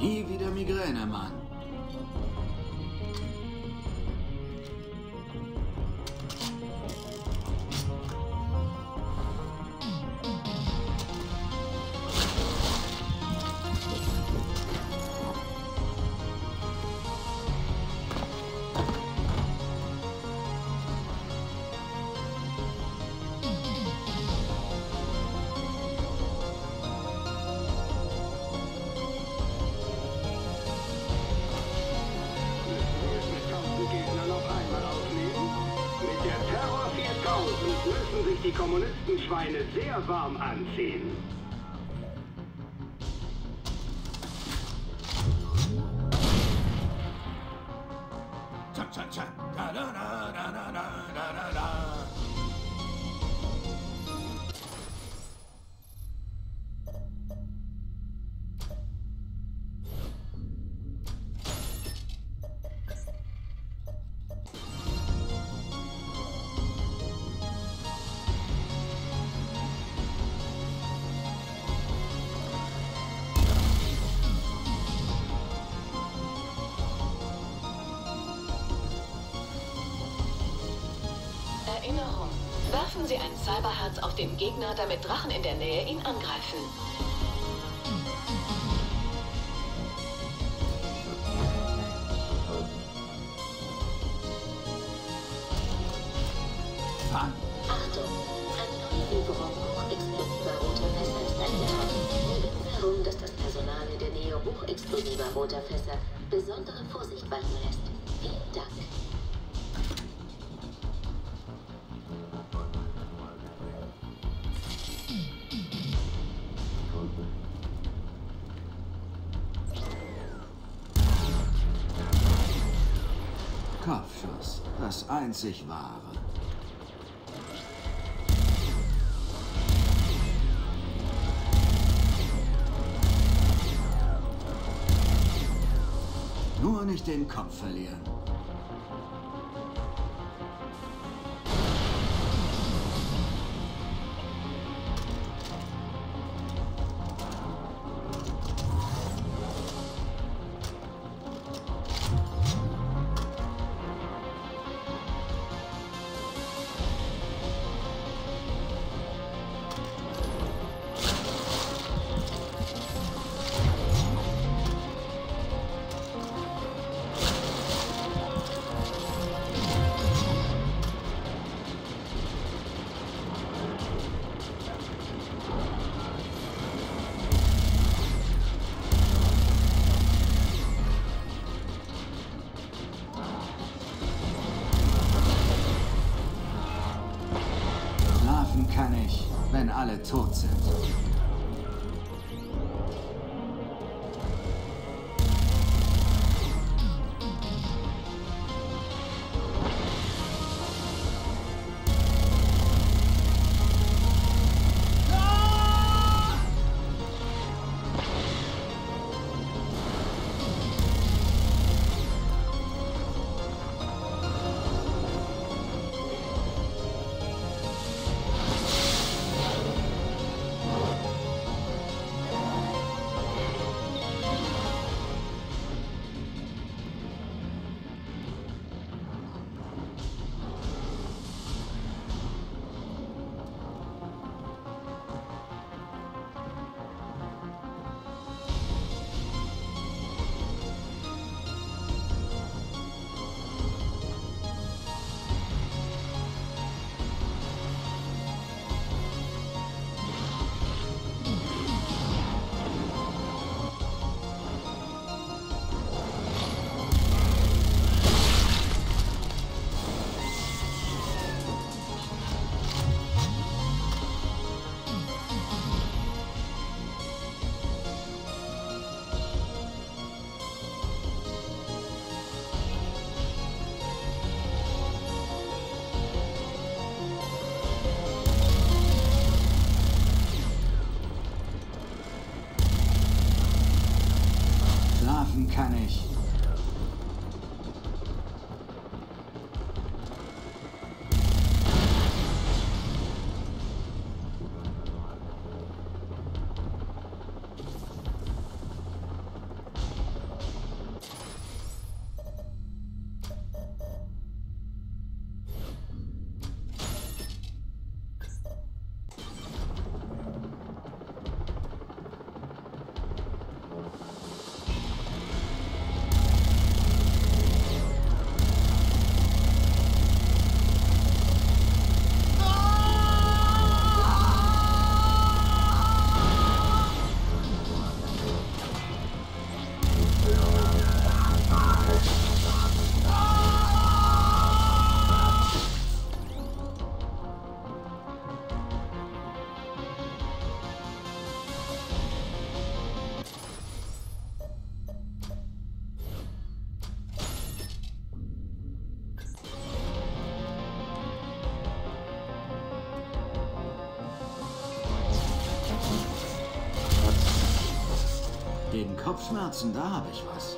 Nie wieder Migräne, Mann. Die Kommunistenschweine sehr warm anziehen. Erinnerung. Werfen Sie ein Cyberherz auf den Gegner, damit Drachen in der Nähe ihn angreifen. Achtung! Eine neue Lieferung hochexplosiver roter Fässer ist eingetroffen. Wir bitten darum, dass das Personal in der Nähe hochexplosiver roter Fässer besondere Vorsicht walten lässt. Vielen Dank. Kopfschuss. Das einzig wahre. Nur nicht den Kopf verlieren. Schlafen kann ich, wenn alle tot sind. kann ich. Kopfschmerzen, da habe ich was.